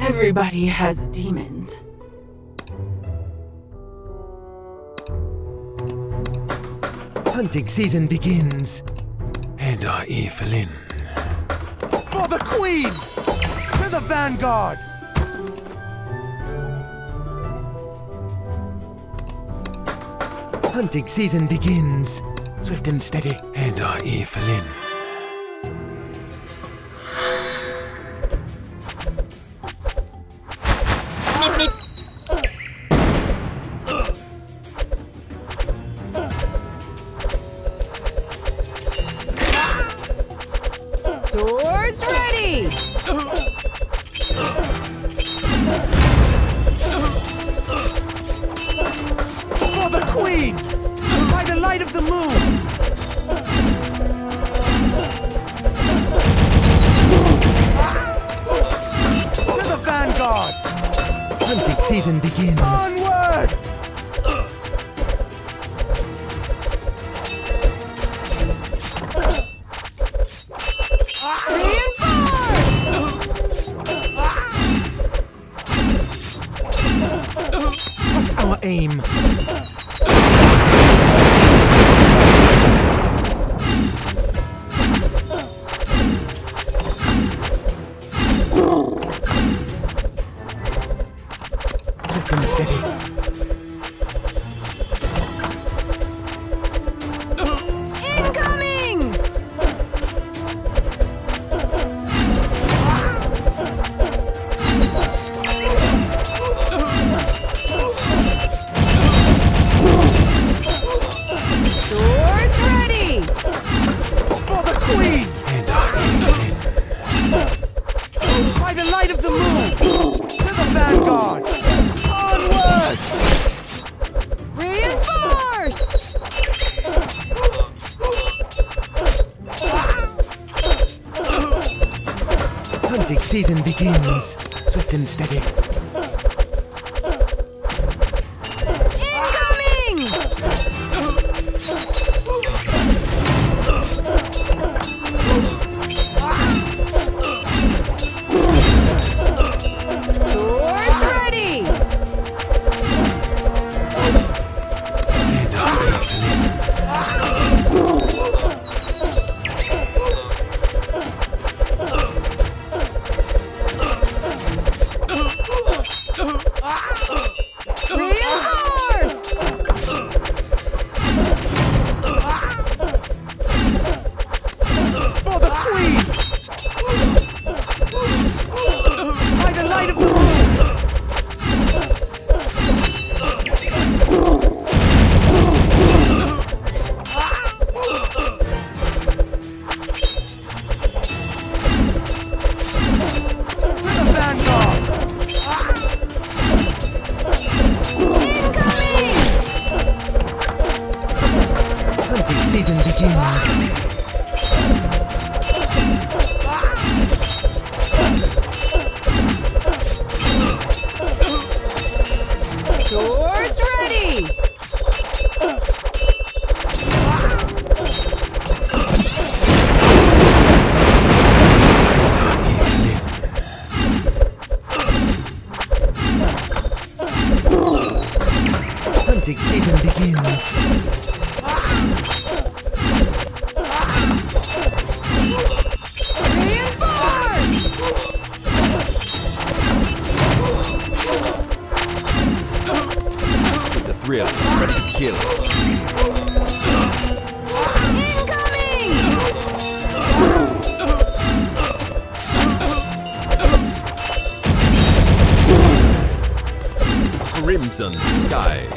Everybody has demons. Hunting season begins. Hedda Evelyn. For the Queen! To the vanguard! Hunting season begins. Swift and steady. Hedda Evelyn. Swords season begins. Onward! What's our aim? Swift and steady. Incoming! Swords ready! For the Queen! And By the light of the moon! To the vanguard! The hunting season begins. Swift and steady. Season begins. Hunting season begins. grill, ready to kill. Crimson Sky.